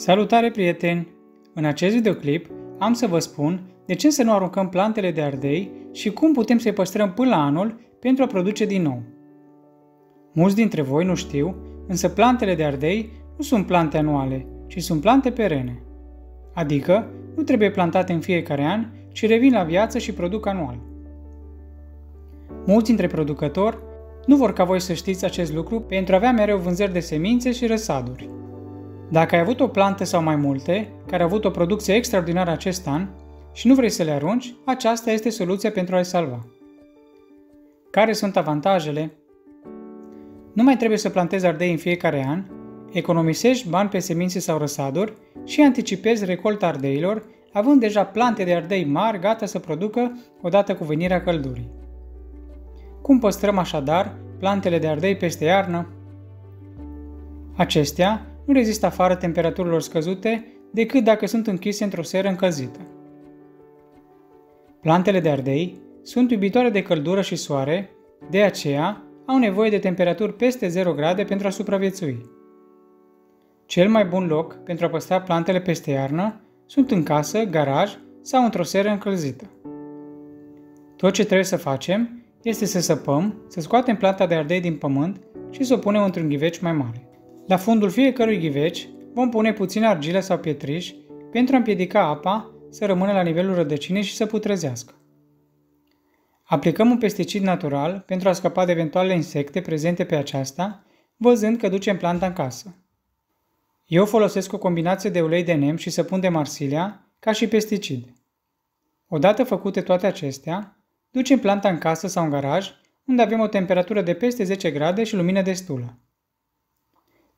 Salutare prieteni! În acest videoclip am să vă spun de ce să nu aruncăm plantele de ardei și cum putem să-i păstrăm până la anul pentru a produce din nou. Mulți dintre voi nu știu, însă plantele de ardei nu sunt plante anuale, ci sunt plante perene. Adică nu trebuie plantate în fiecare an, ci revin la viață și produc anual. Mulți dintre producători nu vor ca voi să știți acest lucru pentru a avea mereu vânzări de semințe și răsaduri. Dacă ai avut o plantă sau mai multe, care au avut o producție extraordinară acest an și nu vrei să le arunci, aceasta este soluția pentru a le salva. Care sunt avantajele? Nu mai trebuie să plantezi ardei în fiecare an, economisești bani pe semințe sau răsaduri și anticipezi recolta ardeilor, având deja plante de ardei mari gata să producă odată cu venirea căldurii. Cum păstrăm așadar plantele de ardei peste iarnă? Acestea nu rezistă afară temperaturilor scăzute decât dacă sunt închise într-o seră încălzită. Plantele de ardei sunt iubitoare de căldură și soare, de aceea au nevoie de temperaturi peste 0 grade pentru a supraviețui. Cel mai bun loc pentru a păstra plantele peste iarnă sunt în casă, garaj sau într-o seră încălzită. Tot ce trebuie să facem este să săpăm, să scoatem planta de ardei din pământ și să o punem într-un ghiveci mai mare. La fundul fiecărui ghiveci vom pune puțină argilă sau pietriș pentru a împiedica apa să rămână la nivelul rădăcinii și să putrezească. Aplicăm un pesticid natural pentru a scăpa de eventuale insecte prezente pe aceasta, văzând că ducem planta în casă. Eu folosesc o combinație de ulei de nem și săpun de marsilia ca și pesticid. Odată făcute toate acestea, ducem planta în casă sau în garaj, unde avem o temperatură de peste 10 grade și lumină destulă.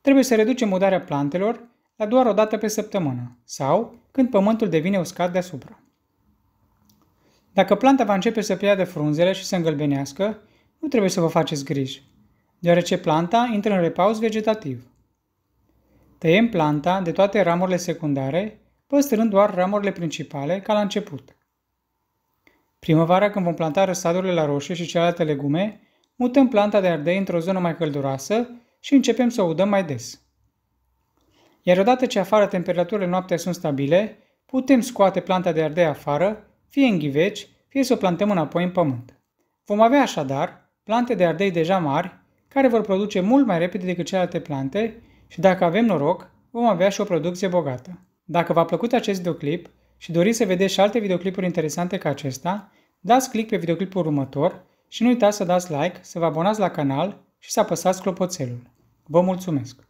Trebuie să reducem udarea plantelor la doar o dată pe săptămână sau când pământul devine uscat deasupra. Dacă planta va începe să piardă frunzele și să îngălbenească, nu trebuie să vă faceți griji, deoarece planta intră în repaus vegetativ. Tăiem planta de toate ramurile secundare, păstrând doar ramurile principale ca la început. Primăvara, când vom planta răsadurile la roșie și celelalte legume, mutăm planta de ardei într-o zonă mai călduroasă și începem să o udăm mai des. Iar odată ce afară temperaturile noaptea sunt stabile, putem scoate planta de ardei afară, fie în ghiveci, fie să o plantăm înapoi în pământ. Vom avea așadar plante de ardei deja mari, care vor produce mult mai repede decât celelalte plante și dacă avem noroc, vom avea și o producție bogată. Dacă v-a plăcut acest videoclip și doriți să vedeți și alte videoclipuri interesante ca acesta, dați click pe videoclipul următor și nu uitați să dați like, să vă abonați la canal și să apăsați clopoțelul. Vă mulțumesc!